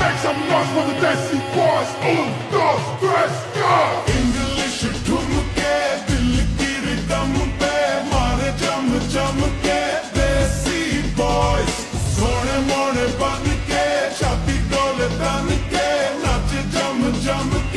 Make some noise for the Desi Boys. Oh, Un, dos, tres, go! English ठुमके दिल की rhythm पे मारे जम जम के Desi Boys. सोने मोने बन के छाती डोले तन के नच जम जम के